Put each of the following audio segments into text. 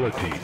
Fatality.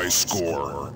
High score.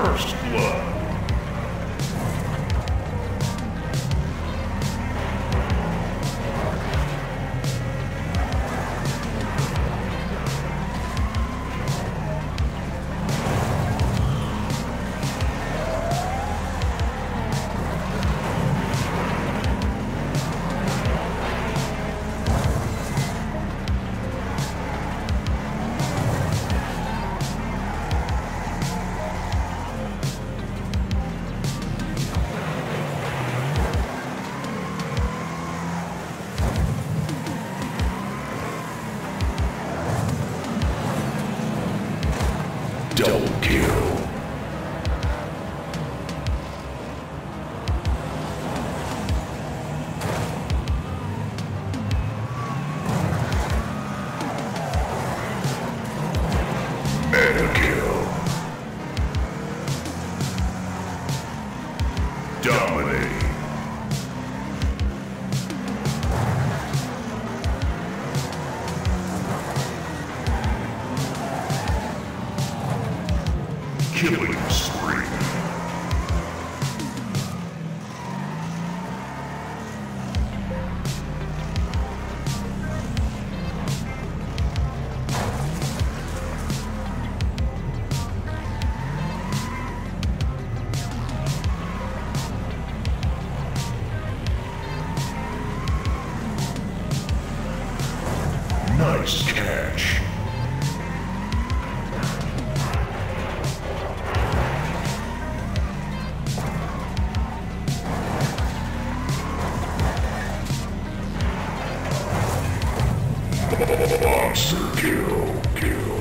First Killing spree. Monster kill, kill.